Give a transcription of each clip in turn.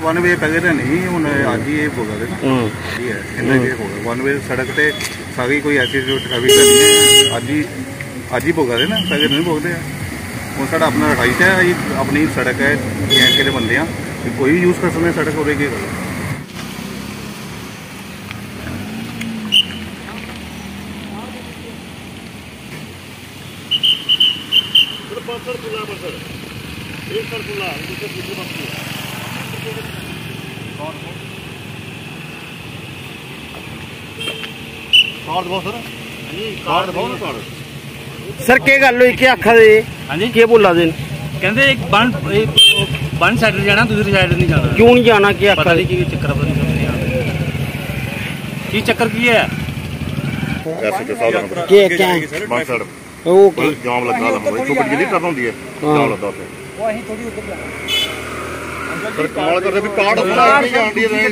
One way वगैरह नहीं हूँ अज ही होगा होगा वन वे सड़क से सारी कोई ऐसी जो ट्रैफ़िक नहीं है अज ही अज ही भोगा ना सवेरे नहीं भोगते हैं। हूँ साढ़ा अपना राइट है अपनी सड़क है बंदे हाँ। कोई यूज़ कर सकते सड़क हो गई ਸਰ ਹਾਂਜੀ ਕਾਰਡ ਬਹੁਤ ਕਾਰਡ ਸਰ ਕੀ ਗੱਲ ਹੋਈ? ਕੀ ਆਖਾ ਦੇ? ਹਾਂਜੀ। ਕੀ ਬੋਲਾ ਦੇ ਕਹਿੰਦੇ ਇੱਕ ਬਨ ਬਨ ਸਾਈਡ ਜਾਣਾ ਦੂਸਰੀ ਸਾਈਡ ਨਹੀਂ ਜਾਣਾ। ਕਿਉਂ ਨਹੀਂ ਜਾਣਾ? ਕੀ ਆਖਾ ਨਹੀਂ ਕੀ ਚੱਕਰ ਪਤਾ ਨਹੀਂ ਸਮਝ ਨਹੀਂ ਆ ਰਿਹਾ ਕੀ ਚੱਕਰ ਕੀ ਹੈ? ਕੀ ਕਿਆ? ਬੰਦ ਸੜ ਉਹ ਕੀ ਜਾਮ ਲੱਗਾ ਲੰਮਾ ਹੋਈ ਛੋਟੀ ਜਿਹੀ ਟਰਨ ਹੁੰਦੀ ਹੈ। ਜਾਮ ਲੱਗਾ ਉੱਥੇ। ਉਹ ਅਸੀਂ ਥੋੜੀ ਉੱਧਰ ਪਰ ਕਾਲ ਕਰਦੇ ਵੀ ਕਾਰਡ ਹੁੰਦਾ ਨਹੀਂ ਜਾਂਦੀ ਹੈ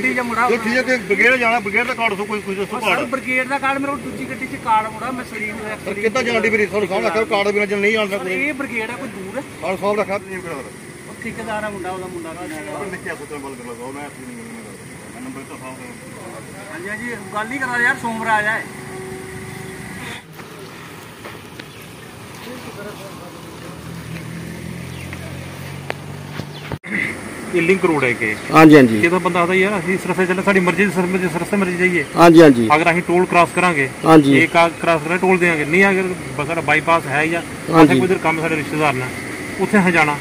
ਜੋ ਠੀਕ ਹੈ ਤੇ ਬਗੇੜ ਜਾਣਾ ਬਗੇੜ ਦਾ ਕਾਰਡ ਸੋ ਕੋਈ ਕੋਈ ਦੱਸੋ ਸਰ ਕਾਰਡ ਬ੍ਰਿਗੇਡ ਦਾ ਕਾਰਡ ਮੇਰੇ ਕੋਲ ਦੂਜੀ ਗੱਡੀ 'ਚ ਕਾਰਡ ਮੁੜਾ ਮੈਂ ਸਰੀਰ ਨੂੰ ਕਿੱਦਾਂ ਜਾਂਦੀ ਮੇਰੀ? ਤੁਹਾਨੂੰ ਸਾਹਮਣੇ ਆਖਿਆ ਕਾਰਡ ਬਿਨਾਂ ਜਨ ਨਹੀਂ ਜਾਣ ਸਰ ਸਕਦਾ। ਇਹ ਬ੍ਰਿਗੇਡ ਹੈ ਕੋਈ ਦੂਰ ਹੈ ਕਾਰਡ ਸਾਹਿਬ ਰੱਖਿਆ। ਨਹੀਂ ਕਿਹੜਾ ਉਹ ਠੇਕੇਦਾਰ ਆ ਮੁੰਡਾ ਉਹਦਾ ਮੁੰਡਾ ਦਾ ਨਿੱਕਿਆ ਕੁੱਤੇ ਬਲ ਕਰ ਲਗਾਓ ਮੈਂ ਆਪਣੀ ਨਹੀਂ ਕਰਦਾ ਨੰਬਰ ਤਾਂ ਸਾਹਿਬ ਹਾਂਜੀ ਹਾਂਜੀ ਗੱਲ ਹੀ ਕਰਾ ਯਾਰ ਸੋਮਰਾਜ ਹੈ ਇਹ ਲਿੰਕ ਰੋਡ ਹੈ ਕਿ? ਹਾਂਜੀ ਹਾਂਜੀ। ਇਹ ਤਾਂ ਬੰਦਾ ਆਦਾ ਯਾਰ ਅਸੀਂ ਸਰਫੇ ਚੱਲੇ ਸਾਡੀ ਮਰਜ਼ੀ ਦੀ ਸਰਫੇ ਦੀ ਸਰਫੇ ਮਰਜ਼ੀ ਜਾਈਏ। ਹਾਂਜੀ ਹਾਂਜੀ। ਅਗਰ ਅਸੀਂ ਟੋਲ ਕ੍ਰਾਸ ਕਰਾਂਗੇ ਹਾਂਜੀ। ਇੱਕ ਆ ਕ੍ਰਾਸ ਕਰਾਂ ਟੋਲ ਦੇਾਂਗੇ ਨਹੀਂ ਅਗਰ ਸਾਡਾ ਬਾਈਪਾਸ ਹੈ ਜਾਂ। ਅਸੀਂ ਕੋਈ ਕੰਮ ਸਾਡੇ ਰਿਸ਼ਤੇਦਾਰ ਨਾਲ ਉੱਥੇ ਹਾਂ ਜਾਣਾ।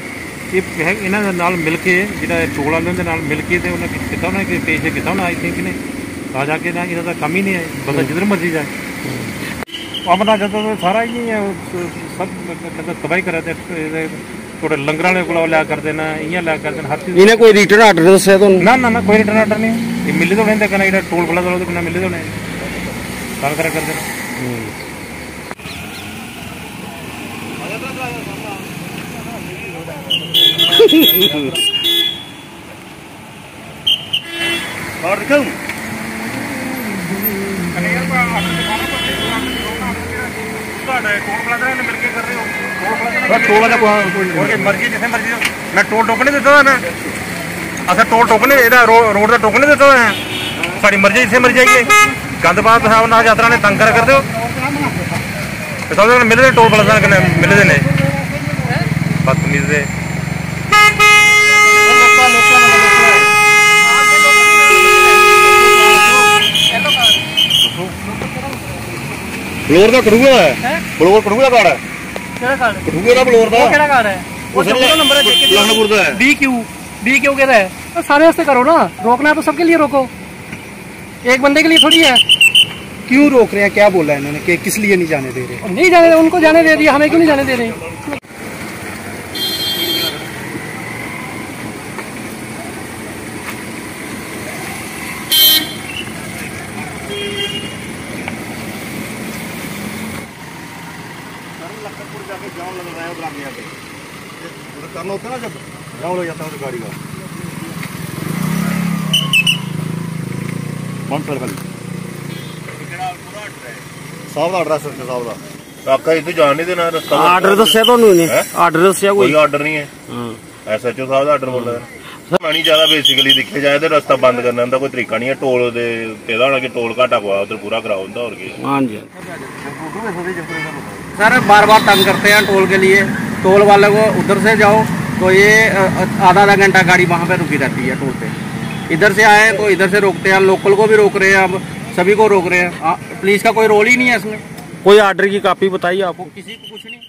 ਇਹ ਇਹਨਾਂ ਦੇ ਨਾਲ ਮਿਲ ਕੇ ਜਿਹੜਾ ਇਹ ਟੋਲ ਵਾਲਿਆਂ ਦੇ ਨਾਲ ਮਿਲ ਕੇ ਤੇ ਉਹਨਾਂ ਕੀਤਾ ਉਹਨਾਂ ਕਿ ਪੇਸ਼ ਕੀਤਾ ਉਹਨਾਂ ਆਈ ਥਿੰਕ ਨੇ? ਆ ਜਾ ਕੇ ਨਾ ਇਹਨਾਂ ਦਾ ਕੰਮ ਹੀ ਨਹੀਂ ਹੈ। ਬੰਦਾ ਜਿੱਧਰ ਮਰਜ਼ੀ ਜਾਏ। ਆਪਣਾ ਜਦੋਂ ਸਾਰਾ ਹੀ ਹੈ ਇਹਨੇ ਕੋਈ ਰਿਟਰਨ ਆਰਡਰ ਦੱਸਿਆ ਤੁਹਾਨੂੰ? ਨਾ ਨਾ ਨਾ ਕੋਈ ਰਿਟਰਨ ਆਰਡਰ ਨਹੀਂ। ਇਹ ਮਿਲੇ ਤੋਂ ਰਹਿੰਦੇ ਕਨਾ ਜਿਹੜਾ ਟੋਲ ਪਲਾਜ਼ਾ ਉਹਦੇ ਕੋਲ ਮਿਲੇ ਤੋਂ ਨੇ। ਗੱਲ ਕਰਾ ਕਰਦੇ ਨੇ। ਕਾਰਡ ਦਿਖਾਉਂ ਤੁਹਾਡਾ ਟੋਲ ਪਲਾਜ਼ਾ ਨਾਲ ਮਿਲ ਕੇ ਕਰ ਰਹੇ ਹੋ? ਟੋਲ ਪਲਾਜ਼ਾ ਟੋਲ ਵਾਲਾ ਕੋਈ ਮਰਜ਼ੀ ਜਿੱਥੇ ਮਰਜ਼ੀ। ਮੈਂ ਟੋਲ ਟੋਕਨ ਨਹੀਂ ਦਿੱਤਾ ਨਾ ਅਸਾਂ ਟੋਲ ਟੋਕਨ ਇਹਦਾ ਰੋਡ ਦਾ ਟੋਕਨ ਨਹੀਂ ਦਿੱਤਾ ਹੋਇਆ ਸਾਡੀ ਮਰਜ਼ੀ ਜਿੱਥੇ ਮਰਜ਼ੀ ਜਾਈਏ ਗੰਦਬਾਦ ਸਾਹਿਬ ਨਾਲ ਯਾਤਰਾ ਨੇ ਤੰਗ ਕਰ ਕਰਦੇ ਹੋ? ਤੇ ਤੁਹਾਨੂੰ ਮਿਲਦੇ ਟੋਲ ਪਲਾਜ਼ਾ ਕਿੰਨੇ ਮਿਲਦੇ ਨੇ? ਬਦਤਮੀਜ਼ ਦੇ। ਬਲੋਰ ਦਾ ਕਰੂਗਾ ਹੈ ਬਲੋਰ ਕਰੂਗਾ ਕਾਰਡ ਹੈ ਕਿਹੜਾ ਕਾਰਡ ਕਰੂਗਾ ਦਾ ਬਲੋਰ ਦਾ ਉਹ ਕਿਹੜਾ ਕਾਰਡ ਹੈ ਉਹ ਸਰ ਨੰਬਰ ਹੈ ਲਖਨਪੁਰ ਦਾ ਹੈ बी क्यू बी क्यू कहता है तो सारे रास्ते करो ना रोकना है तो सबके लिए रोको एक बंदे के लिए थोड़ी है क्यों रोक रहे हैं क्या बोला है इन्होंने कि किस लिए नहीं जाने दे रहे और नहीं जाने उनको जाने दे दिया हमें क्यों नहीं जाने दे रहे है बराबर यहाँ पे करना होता है ना जब डाउन हो जाता है तो गाड़ी का वन सौ खाली साहब का ऑर्डर सर साहब का आपका इतने जान नहीं देना रास्ता ऑर्डर दस्या तो नहीं ऑर्डर दस्या कोई ऑर्डर नहीं है एसएचओ साहब का ऑर्डर बोल रहा है ਬੋਲਦਾ ਹੈ ਨਹੀਂ ਜ਼ਿਆਦਾ ਬੇਸਿਕਲੀ ਦੇਖਿਆ ਜਾਏ ਤੇ ਰਸਤਾ ਬੰਦ ਕਰਨ ਦਾ ਕੋਈ ਤਰੀਕਾ ਨਹੀਂ ਹੈ ਟੋਲ ਦੇ ਇਹਦਾ ਹੋਣਾ ਕਿ ਟੋਲ ਘਾਟਾ ਪਵਾ ਉਧਰ ਪੂਰਾ ਕਰਾਓ ਹੁੰਦਾ ਹੋਰ ਕੀ ਹਾਂਜੀ सर बार बार तंग करते हैं टोल के लिए टोल वाले को उधर से जाओ तो ये अ, अ, आधा आधा घंटा गाड़ी वहाँ पे रुकी रहती है टोल पे इधर से आए तो इधर से रोकते हैं लोकल को भी रोक रहे हैं अब सभी को रोक रहे हैं आ, पुलिस का कोई रोल ही नहीं है इसमें कोई आर्डर की कॉपी बताइए आपको किसी को कुछ नहीं